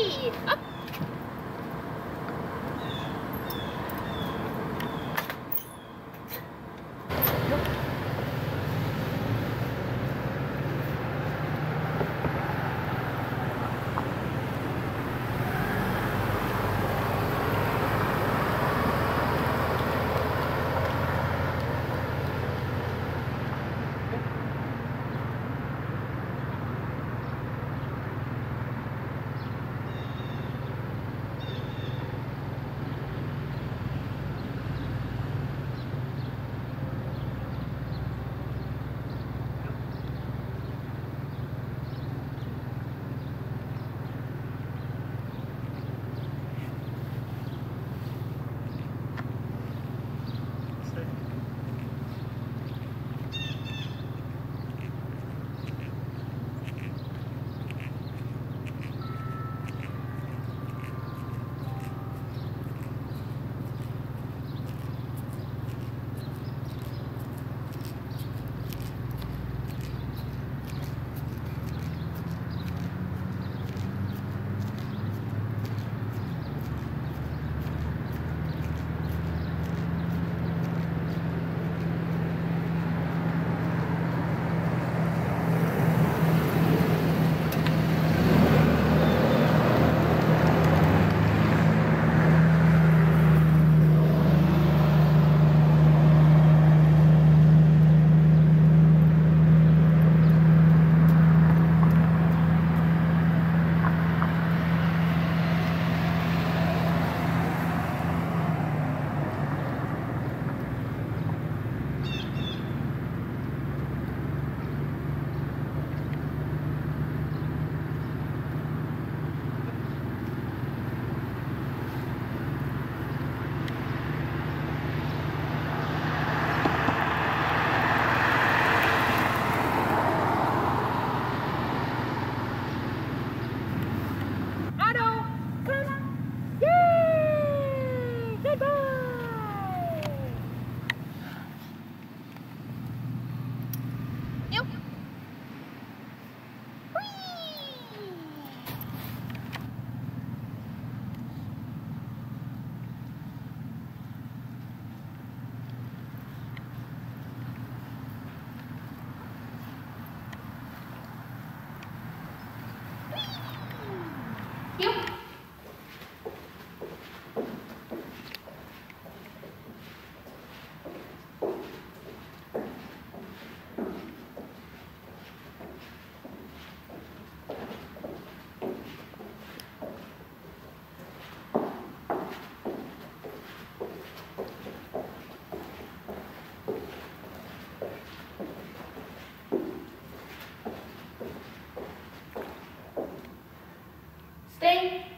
Up. Tem?